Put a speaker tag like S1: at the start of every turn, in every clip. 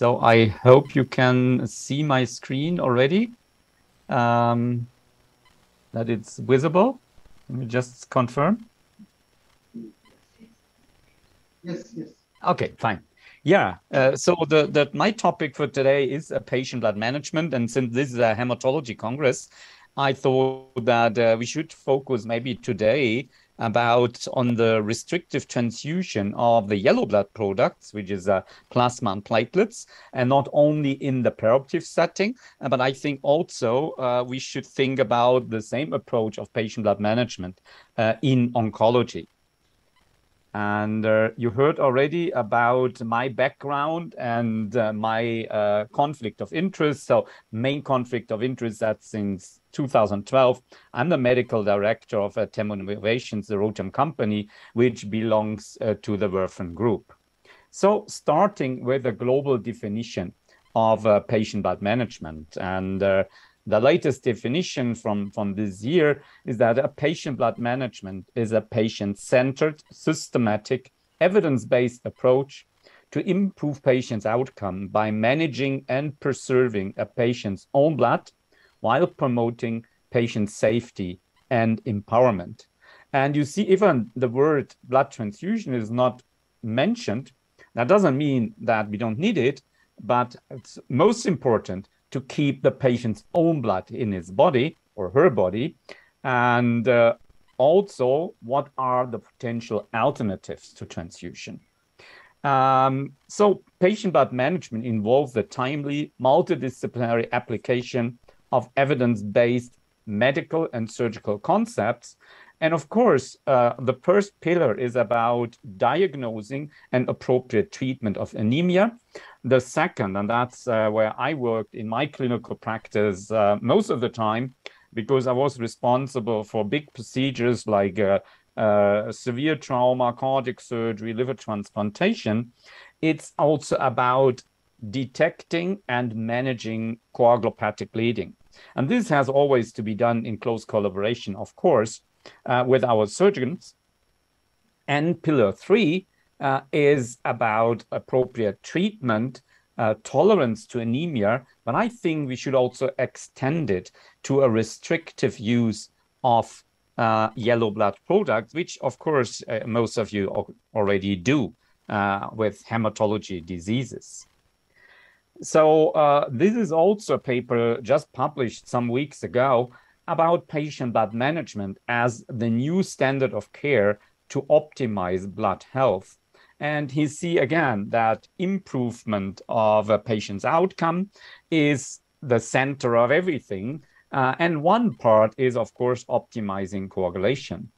S1: So I hope you can see my screen already, um, that it's visible. Let me just confirm.
S2: Yes, yes.
S1: Okay, fine. Yeah, uh, so the, the my topic for today is uh, patient blood management, and since this is a hematology congress, I thought that uh, we should focus maybe today about on the restrictive transfusion of the yellow blood products, which is uh, plasma and platelets, and not only in the preoperative setting, uh, but I think also uh, we should think about the same approach of patient blood management uh, in oncology. And uh, you heard already about my background and uh, my uh, conflict of interest. So, main conflict of interest that since 2012, I'm the medical director of uh, Tem Innovations, the Rotem company, which belongs uh, to the Werfen Group. So, starting with a global definition of uh, patient blood management and the latest definition from, from this year is that a patient blood management is a patient centered, systematic, evidence based approach to improve patients' outcome by managing and preserving a patient's own blood while promoting patient safety and empowerment. And you see, even the word blood transfusion is not mentioned. That doesn't mean that we don't need it, but it's most important to keep the patient's own blood in his body or her body. And uh, also, what are the potential alternatives to transfusion? Um, so, patient blood management involves the timely, multidisciplinary application of evidence based medical and surgical concepts. And of course, uh, the first pillar is about diagnosing and appropriate treatment of anemia. The second, and that's uh, where I worked in my clinical practice uh, most of the time, because I was responsible for big procedures like uh, uh, severe trauma, cardiac surgery, liver transplantation. It's also about detecting and managing coagulopathic bleeding. And this has always to be done in close collaboration, of course, uh, with our surgeons. And pillar three uh, is about appropriate treatment, uh, tolerance to anemia, but I think we should also extend it to a restrictive use of uh, yellow blood products, which, of course, uh, most of you already do uh, with hematology diseases. So this is also a paper just published some weeks ago about patient blood management as the new standard of care to optimize blood health. And he see again that improvement of a patient's outcome is the center of everything. Uh, and one part is, of course, optimizing coagulation.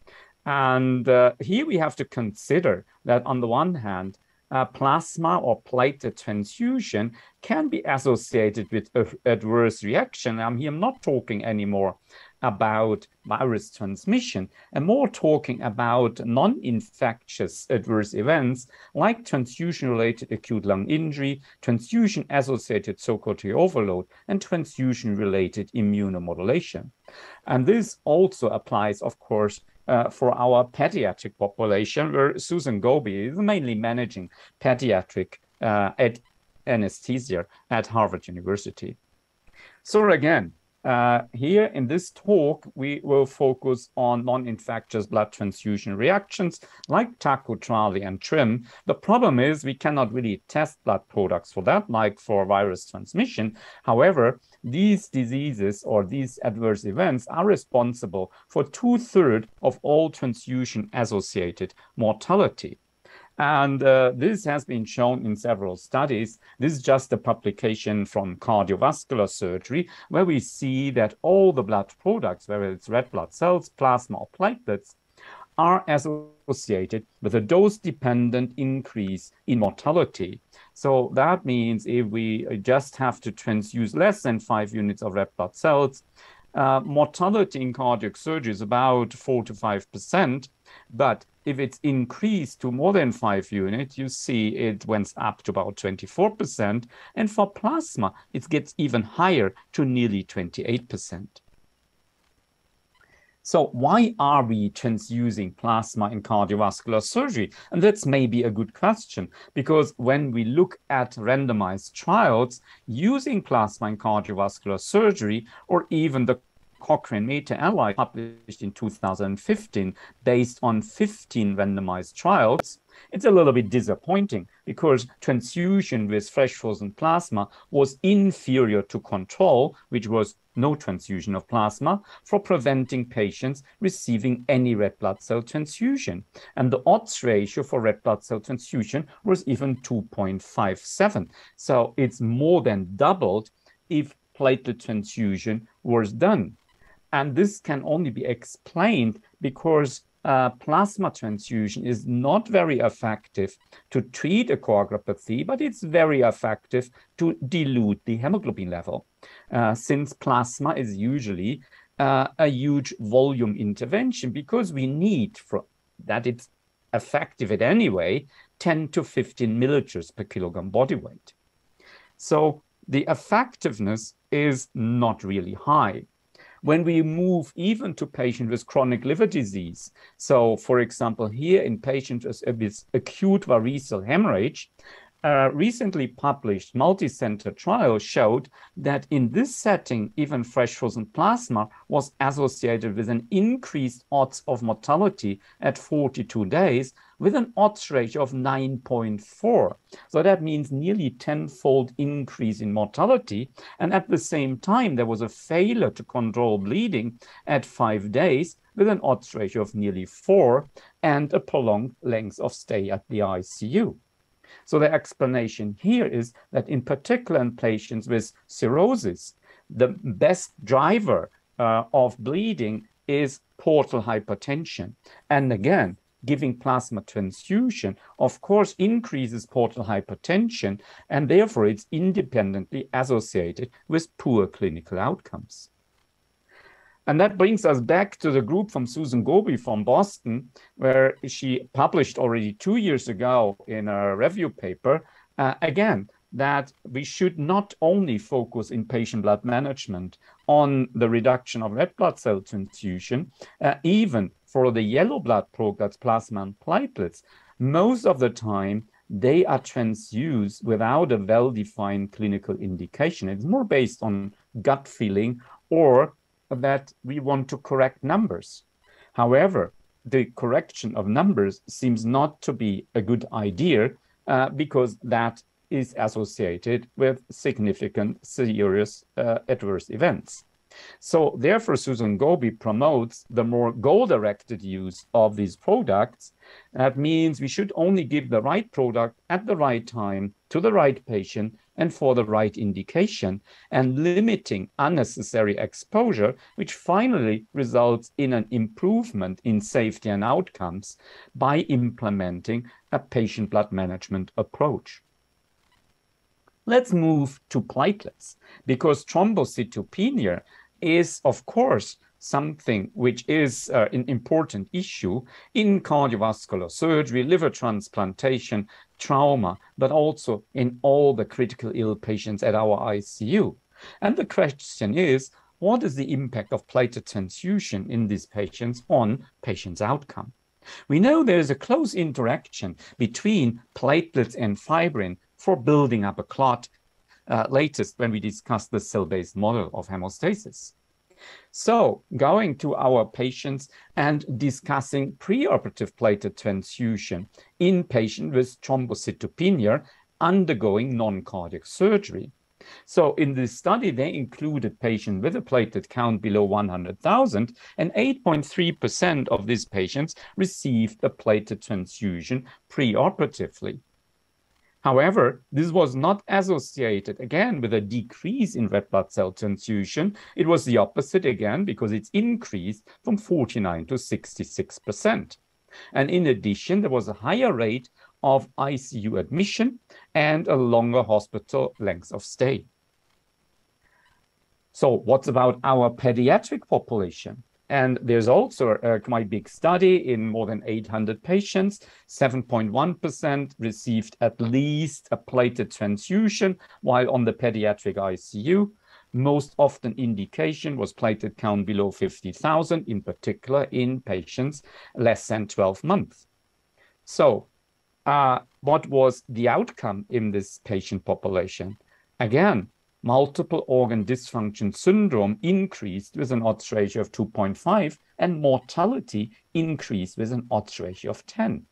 S1: And uh, here we have to consider that on the one hand, uh, plasma or platelet transfusion can be associated with adverse reaction. I'm here not talking anymore about virus transmission and more talking about non-infectious adverse events like transfusion-related acute lung injury, transfusion-associated so-called overload, and transfusion-related immunomodulation. And this also applies, of course, uh, for our pediatric population, where Susan Goobie is mainly managing pediatric uh, anesthesia at Harvard University. So again, uh, here in this talk, we will focus on non-infectious blood transfusion reactions like TACO, TRALI, and TRIM. The problem is we cannot really test blood products for that, like for virus transmission. However, these diseases or these adverse events are responsible for two-thirds of all transfusion-associated mortality. And uh, this has been shown in several studies. This is just a publication from cardiovascular surgery, where we see that all the blood products, whether it's red blood cells, plasma, or platelets, are associated with a dose dependent increase in mortality. So that means if we just have to transfuse less than five units of red blood cells, uh, mortality in cardiac surgery is about 4 to 5%. But if it's increased to more than five units, you see it went up to about 24%. And for plasma, it gets even higher to nearly 28%. So why are we transfusing plasma in cardiovascular surgery? And that's maybe a good question because when we look at randomized trials using plasma in cardiovascular surgery or even the Cochrane meta-analysis published in 2015 based on 15 randomized trials, it's a little bit disappointing because transfusion with fresh frozen plasma was inferior to control, which was no transfusion of plasma, for preventing patients receiving any red blood cell transfusion. And the odds ratio for red blood cell transfusion was even 2.57. So it's more than doubled if platelet transfusion was done. And this can only be explained because uh, plasma transfusion is not very effective to treat a coagulopathy, but it's very effective to dilute the hemoglobin level, uh, since plasma is usually uh, a huge volume intervention because we need for that it's effective in any way 10 to 15 milliliters per kilogram body weight. So the effectiveness is not really high when we move even to patients with chronic liver disease. So, for example, here in patients with acute variceal hemorrhage, a recently published multi-center trial showed that in this setting, even fresh frozen plasma was associated with an increased odds of mortality at 42 days with an odds ratio of 9.4. So that means nearly tenfold increase in mortality. And at the same time, there was a failure to control bleeding at five days with an odds ratio of nearly four and a prolonged length of stay at the ICU. So the explanation here is that in particular in patients with cirrhosis, the best driver uh, of bleeding is portal hypertension. And again, giving plasma transfusion, of course, increases portal hypertension, and therefore it's independently associated with poor clinical outcomes. And that brings us back to the group from Susan Goobie from Boston, where she published already two years ago in a review paper, uh, again, that we should not only focus in patient blood management on the reduction of red blood cell transfusion, uh, even for the yellow blood products, plasma and platelets, most of the time they are transfused without a well-defined clinical indication. It's more based on gut feeling or that we want to correct numbers. However, the correction of numbers seems not to be a good idea uh, because that is associated with significant serious uh, adverse events. So therefore, Susan Goobie promotes the more goal-directed use of these products. That means we should only give the right product at the right time to the right patient and for the right indication and limiting unnecessary exposure, which finally results in an improvement in safety and outcomes by implementing a patient blood management approach. Let's move to platelets because thrombocytopenia is, of course, something which is uh, an important issue in cardiovascular surgery, liver transplantation, trauma, but also in all the critical ill patients at our ICU. And the question is, what is the impact of platelet transfusion in these patients on patients' outcome? We know there is a close interaction between platelets and fibrin for building up a clot uh, latest when we discuss the cell-based model of hemostasis. So going to our patients and discussing preoperative platelet transfusion in patients with thrombocytopenia undergoing non-cardiac surgery. So in this study, they included patients with a platelet count below 100,000, and 8.3% of these patients received a platelet transfusion preoperatively. However, this was not associated again with a decrease in red blood cell transfusion. It was the opposite again because it's increased from 49 to 66%. And in addition, there was a higher rate of ICU admission and a longer hospital length of stay. So what's about our pediatric population? And there's also a quite big study in more than 800 patients. 7.1% received at least a platelet transfusion while on the pediatric ICU. most often indication was platelet count below 50,000, in particular in patients less than 12 months. So uh, what was the outcome in this patient population? Again, multiple organ dysfunction syndrome increased with an odds ratio of 2.5 and mortality increased with an odds ratio of 10.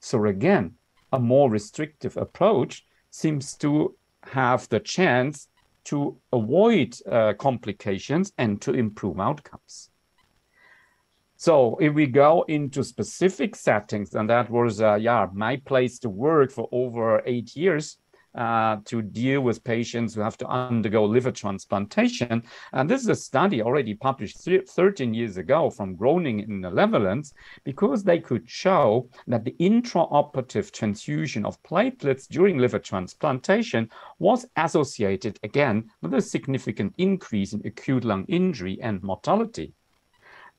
S1: So again, a more restrictive approach seems to have the chance to avoid uh, complications and to improve outcomes. So if we go into specific settings, and that was, uh, yeah, my place to work for over eight years, uh, to deal with patients who have to undergo liver transplantation. And this is a study already published 13 years ago from Groningen in the Netherlands, because they could show that the intraoperative transfusion of platelets during liver transplantation was associated again with a significant increase in acute lung injury and mortality.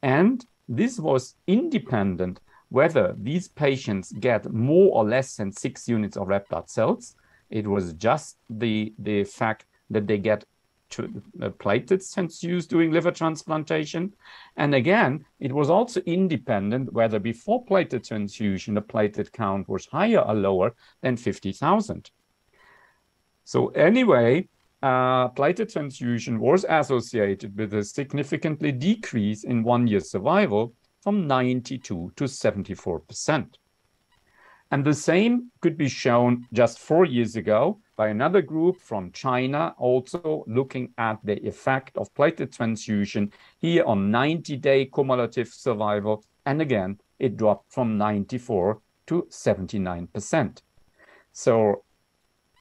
S1: And this was independent whether these patients get more or less than six units of red blood cells it was just the the fact that they get to, uh, platelets transfused during liver transplantation. And again, it was also independent whether before platelet transfusion the platelet count was higher or lower than 50,000. So anyway, uh, platelet transfusion was associated with a significantly decrease in one-year survival from 92 to 74 percent. And the same could be shown just four years ago by another group from China, also looking at the effect of platelet transfusion here on 90-day cumulative survival. And again, it dropped from 94 to 79%. So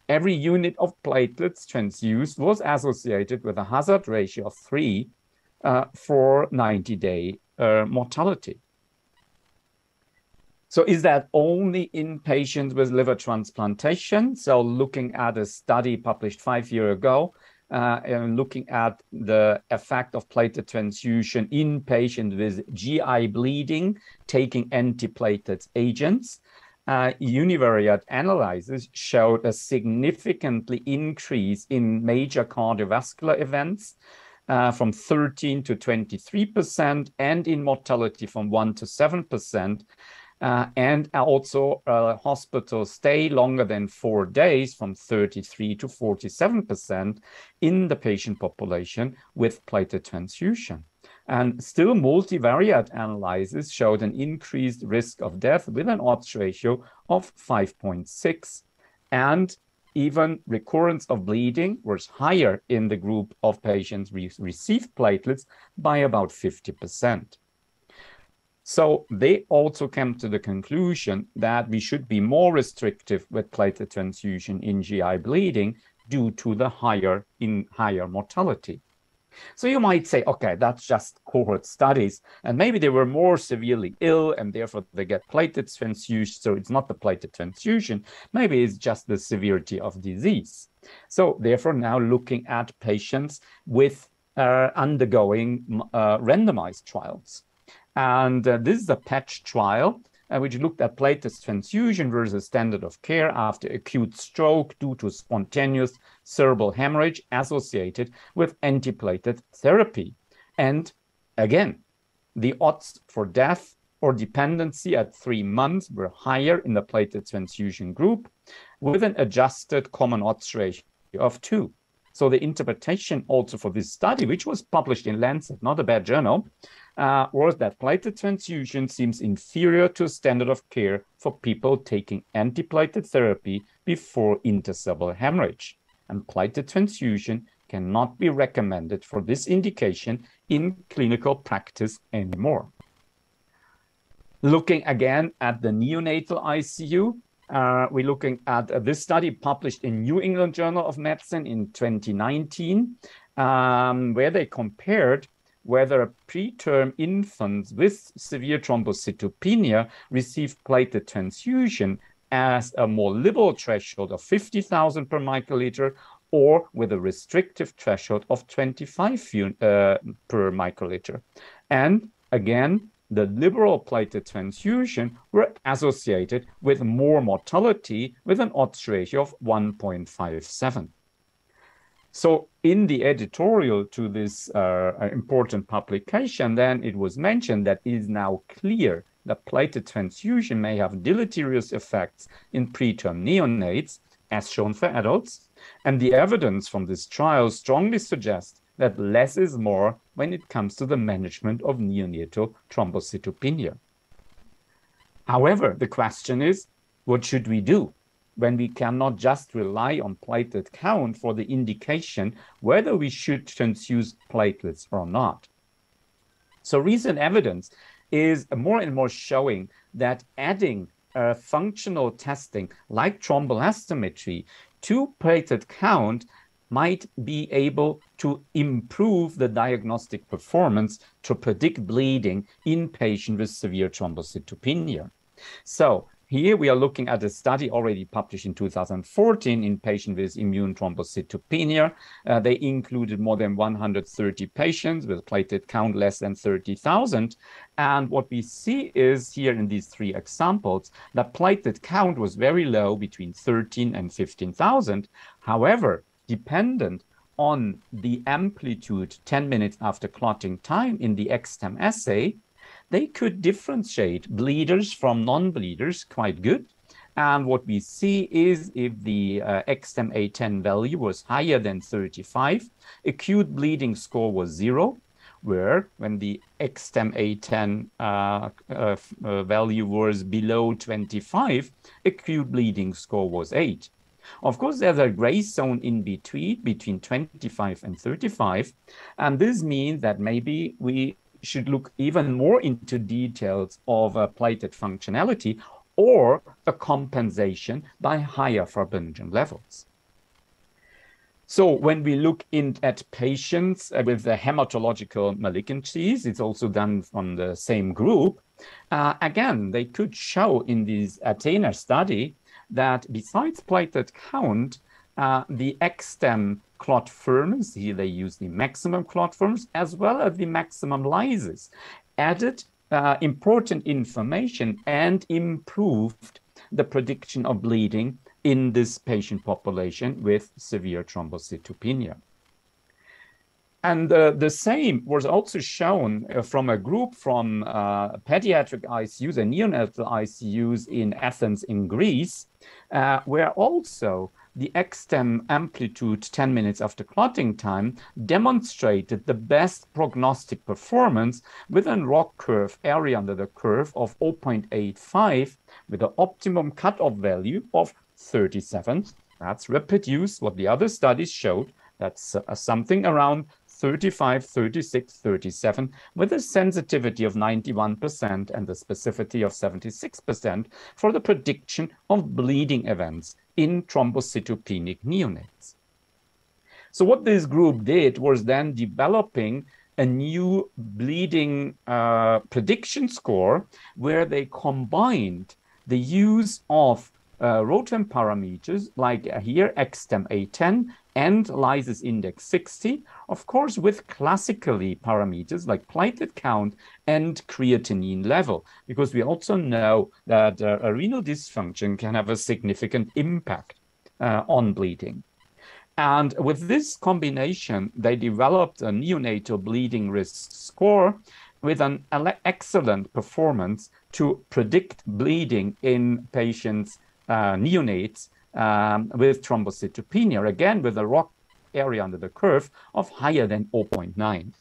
S1: every unit of platelets transfused was associated with a hazard ratio of 3 uh, for 90-day uh, mortality. So is that only in patients with liver transplantation? So looking at a study published five years ago, uh, and looking at the effect of platelet transfusion in patients with GI bleeding, taking antiplatelet agents, uh, univariate analysis showed a significantly increase in major cardiovascular events uh, from 13 to 23% and in mortality from 1 to 7% uh, and also uh, hospital stay longer than four days from 33 to 47% in the patient population with platelet transfusion. And still multivariate analysis showed an increased risk of death with an odds ratio of 5.6. And even recurrence of bleeding was higher in the group of patients who received platelets by about 50%. So they also came to the conclusion that we should be more restrictive with platelet transfusion in GI bleeding due to the higher in higher mortality. So you might say, okay, that's just cohort studies, and maybe they were more severely ill, and therefore they get platelets transfused. So it's not the platelet transfusion, maybe it's just the severity of disease. So therefore, now looking at patients with uh, undergoing uh, randomized trials. And uh, this is a patch trial uh, which looked at platelet transfusion versus standard of care after acute stroke due to spontaneous cerebral hemorrhage associated with antiplatelet therapy. And again, the odds for death or dependency at three months were higher in the platelet transfusion group with an adjusted common odds ratio of two. So the interpretation also for this study, which was published in Lancet, not a bad journal, uh, was that platelet transfusion seems inferior to standard of care for people taking antiplatelet therapy before intercerebral hemorrhage. And platelet transfusion cannot be recommended for this indication in clinical practice anymore. Looking again at the neonatal ICU, uh, we're looking at uh, this study published in New England Journal of Medicine in 2019, um, where they compared whether a preterm infants with severe thrombocytopenia received platelet transfusion as a more liberal threshold of 50,000 per microliter or with a restrictive threshold of 25 uh, per microliter. And again, the liberal platelet transfusion were associated with more mortality with an odds ratio of 1.57. So in the editorial to this uh, important publication, then it was mentioned that it is now clear that platelet transfusion may have deleterious effects in preterm neonates, as shown for adults. And the evidence from this trial strongly suggests that less is more when it comes to the management of neonatal thrombocytopenia. However, the question is, what should we do? When we cannot just rely on platelet count for the indication whether we should transfuse platelets or not. So recent evidence is more and more showing that adding functional testing like thromboelastometry to platelet count might be able to improve the diagnostic performance to predict bleeding in patients with severe thrombocytopenia. So here we are looking at a study already published in 2014 in patients with immune thrombocytopenia. Uh, they included more than 130 patients with platelet count less than 30,000. And what we see is here in these three examples, that platelet count was very low between 13 and 15,000. However, dependent on the amplitude 10 minutes after clotting time in the EXTEM assay, they could differentiate bleeders from non-bleeders quite good. And what we see is if the uh, EXTEM A10 value was higher than 35, acute bleeding score was zero, where when the EXTEM A10 uh, uh, uh, value was below 25, acute bleeding score was 8. Of course, there's a gray zone in between, between 25 and 35, and this means that maybe we should look even more into details of a platelet functionality or a compensation by higher fibrinogen levels. So when we look in at patients uh, with the hematological malignancies, it's also done from the same group. Uh, again, they could show in this Athena study that besides platelet count, uh, the EXTEM clot firms, here they use the maximum clot firms as well as the maximum lysis, added uh, important information and improved the prediction of bleeding in this patient population with severe thrombocytopenia. And uh, the same was also shown uh, from a group from uh, pediatric ICUs and neonatal ICUs in Athens in Greece, uh, where also the EXTEM amplitude 10 minutes after clotting time demonstrated the best prognostic performance with a ROC curve area under the curve of 0.85 with an optimum cutoff value of 37. That's reproduced what the other studies showed. That's uh, something around 35, 36, 37, with a sensitivity of 91% and the specificity of 76% for the prediction of bleeding events in thrombocytopenic neonates. So what this group did was then developing a new bleeding uh, prediction score where they combined the use of uh, ROTEM parameters like here EXTEM A10 and lysis index 60, of course, with classically parameters like platelet count and creatinine level, because we also know that uh, a renal dysfunction can have a significant impact uh, on bleeding. And with this combination, they developed a neonatal bleeding risk score with an excellent performance to predict bleeding in patients, uh, neonates, um, with thrombocytopenia, again with a ROC area under the curve of higher than 0.9.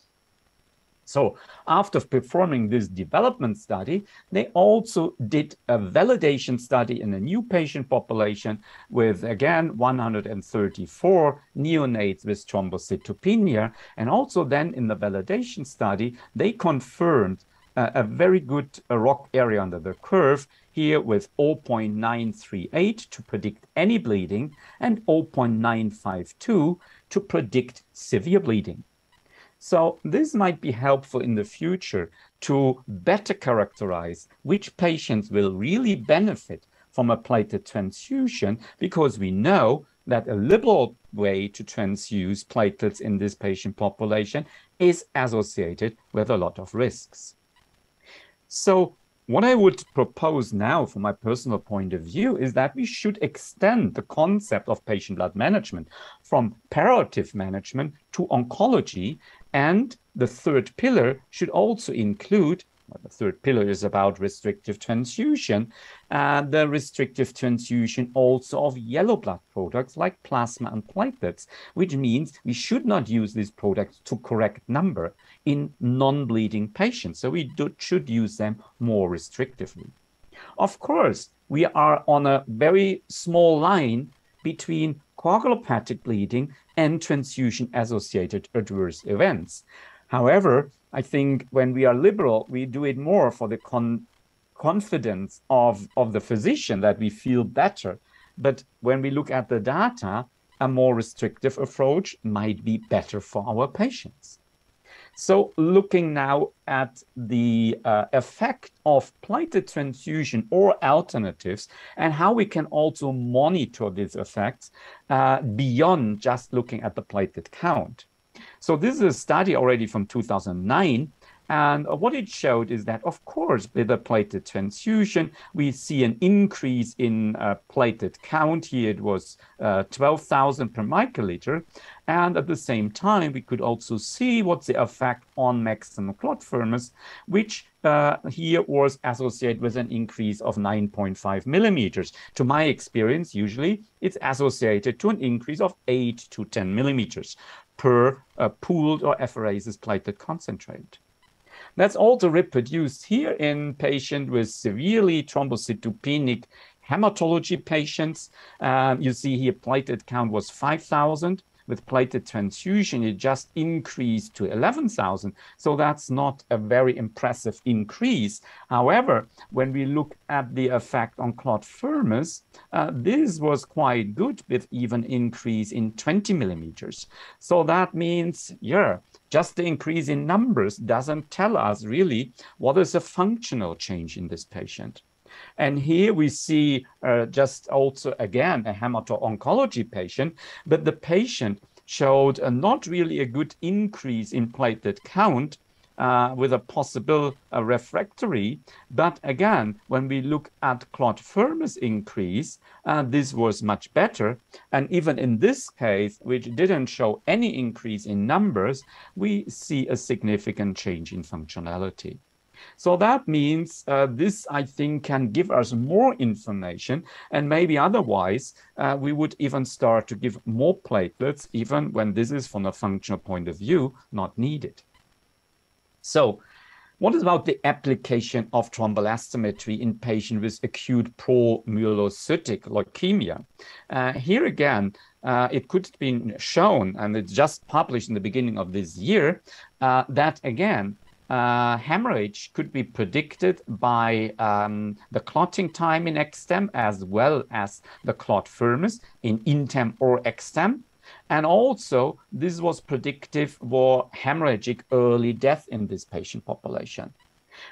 S1: So after performing this development study, they also did a validation study in a new patient population with, again, 134 neonates with thrombocytopenia. And also then in the validation study, they confirmed uh, a very good uh, ROC area under the curve here with 0.938 to predict any bleeding and 0.952 to predict severe bleeding. So this might be helpful in the future to better characterize which patients will really benefit from a platelet transfusion because we know that a liberal way to transfuse platelets in this patient population is associated with a lot of risks. So what I would propose now, from my personal point of view, is that we should extend the concept of patient blood management from palliative management to oncology. And the third pillar should also include the third pillar is about restrictive transfusion. And the restrictive transfusion also of yellow blood products like plasma and platelets, which means we should not use these products to correct number in non-bleeding patients. So we do, should use them more restrictively. Of course, we are on a very small line between coagulopathic bleeding and transfusion-associated adverse events. However, I think when we are liberal, we do it more for the con confidence of, of the physician that we feel better. But when we look at the data, a more restrictive approach might be better for our patients. So looking now at the uh, effect of platelet transfusion or alternatives and how we can also monitor these effects uh, beyond just looking at the platelet count. So this is a study already from 2009. And what it showed is that, of course, with a platelet transfusion, we see an increase in uh, platelet count. Here it was uh, 12,000 per microliter. And at the same time, we could also see what's the effect on maximum clot firmness, which uh, here was associated with an increase of 9.5 millimeters. To my experience, usually it's associated to an increase of 8 to 10 millimeters per uh, pooled or apheresis platelet concentrate. That's also reproduced here in patients with severely thrombocytopenic hematology patients. Um, you see here platelet count was 5,000 with platelet transfusion, it just increased to 11,000. So that's not a very impressive increase. However, when we look at the effect on clot firmness, uh, this was quite good with even increase in 20 millimeters. So that means, yeah, just the increase in numbers doesn't tell us really what is a functional change in this patient. And here we see uh, just also, again, a hemato-oncology patient, but the patient showed a not really a good increase in platelet count uh, with a possible uh, refractory. But again, when we look at clot firmness increase, uh, this was much better. And even in this case, which didn't show any increase in numbers, we see a significant change in functionality. So that means uh, this, I think, can give us more information and maybe otherwise uh, we would even start to give more platelets even when this is from a functional point of view not needed. So what about the application of thromboelastometry in patients with acute promyelocytic leukemia? Uh, here again, uh, it could have been shown, and it's just published in the beginning of this year, uh, that again, uh, hemorrhage could be predicted by um, the clotting time in extem as well as the clot firmness in intem or extem. And also, this was predictive for hemorrhagic early death in this patient population.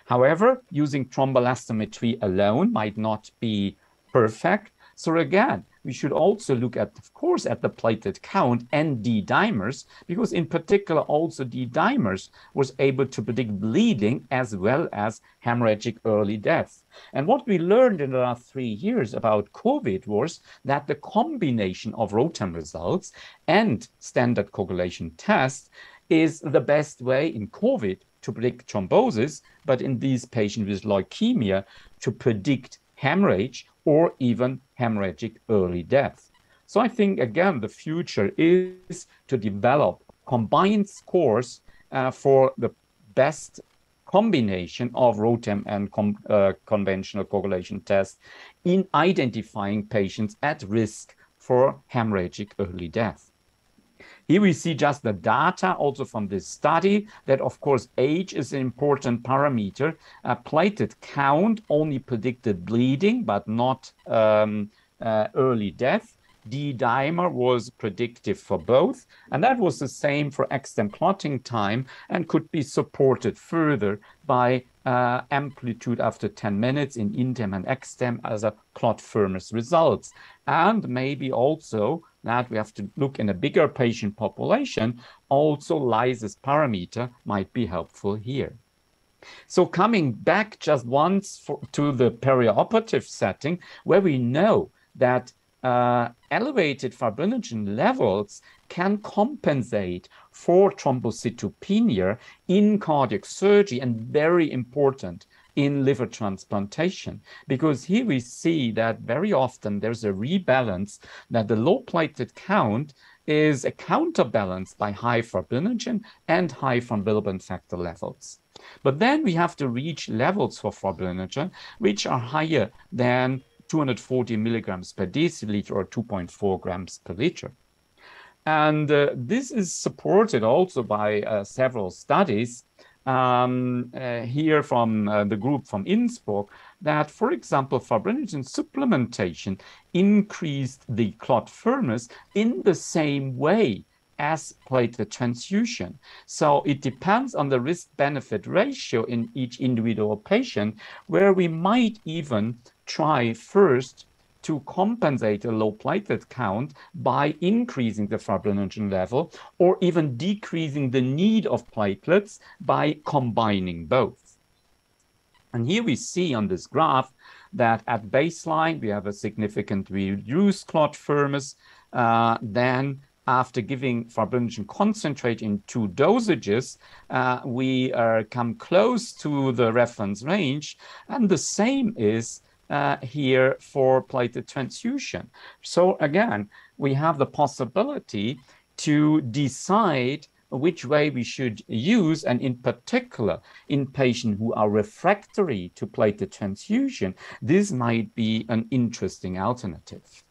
S1: However, using thromboelastometry alone might not be perfect. So again, we should also look at, of course, at the platelet count and D dimers, because in particular also D dimers was able to predict bleeding as well as hemorrhagic early death. And what we learned in the last three years about COVID was that the combination of ROTEM results and standard coagulation tests is the best way in COVID to predict thrombosis, but in these patients with leukemia to predict hemorrhage or even hemorrhagic early death. So I think, again, the future is to develop combined scores uh, for the best combination of ROTEM and uh, conventional coagulation tests in identifying patients at risk for hemorrhagic early death. Here we see just the data also from this study that, of course, age is an important parameter. A platelet count only predicted bleeding, but not um, uh, early death. D dimer was predictive for both, and that was the same for extem clotting time and could be supported further by uh, amplitude after 10 minutes in intem and extem as a clot firmness results. And maybe also that we have to look in a bigger patient population, also lysis parameter might be helpful here. So coming back just once for, to the perioperative setting, where we know that uh, elevated fibrinogen levels can compensate for thrombocytopenia in cardiac surgery and very important in liver transplantation because here we see that very often there's a rebalance that the low platelet count is a counterbalance by high fibrinogen and high thrombin factor levels. But then we have to reach levels for fibrinogen which are higher than 240 milligrams per deciliter or 2.4 grams per liter. And uh, this is supported also by uh, several studies um, uh, here from uh, the group from Innsbruck that, for example, fibrinogen supplementation increased the clot firmness in the same way as platelet transfusion. So it depends on the risk benefit ratio in each individual patient, where we might even try first to compensate a low platelet count by increasing the fibrinogen level or even decreasing the need of platelets by combining both. And here we see on this graph that at baseline we have a significantly reduced clot firmness. Uh, then after giving fibrinogen concentrate in two dosages, uh, we uh, come close to the reference range. And the same is uh, here for platelet transfusion. So again, we have the possibility to decide which way we should use, and in particular, in patients who are refractory to platelet transfusion, this might be an interesting alternative.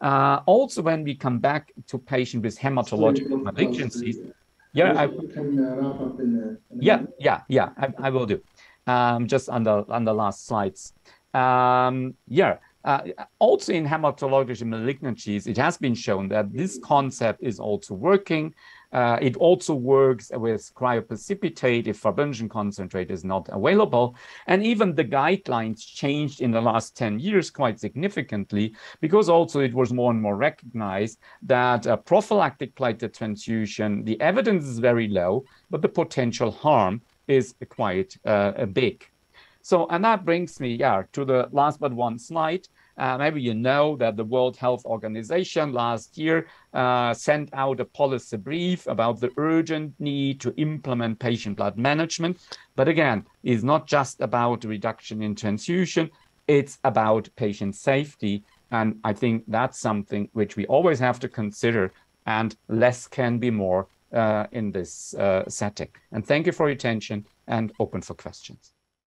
S1: Uh, also, when we come back to patients with hematological malignancies, yeah, I, yeah, yeah, yeah, I, I will do. Um, just on the on the last slides. Um, yeah, uh, also in hematologic malignancies, it has been shown that this concept is also working. Uh, it also works with cryoprecipitate if fibrinogen concentrate is not available. And even the guidelines changed in the last 10 years quite significantly because also it was more and more recognized that uh, prophylactic platelet transfusion, the evidence is very low, but the potential harm is quite uh, big. So, and that brings me, yeah, to the last but one slide. Uh, maybe you know that the World Health Organization last year uh, sent out a policy brief about the urgent need to implement patient blood management. But again, it's not just about reduction in transfusion, it's about patient safety. And I think that's something which we always have to consider, and less can be more uh, in this uh, setting. And thank you for your attention and open for questions.